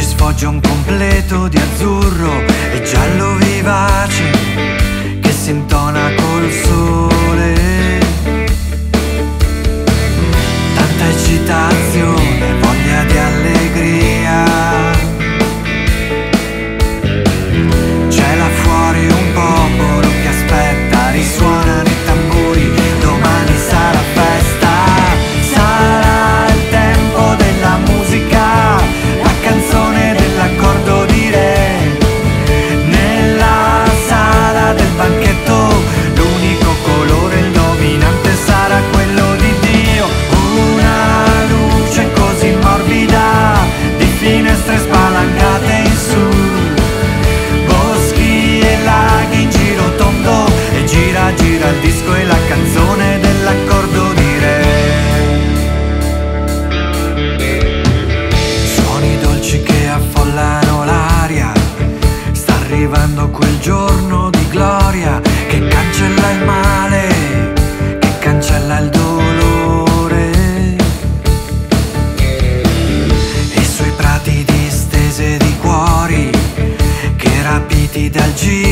ci sfoggia un completo di azzurro e giallo vivace che si intona col sole. Tanta eccitazione. dal.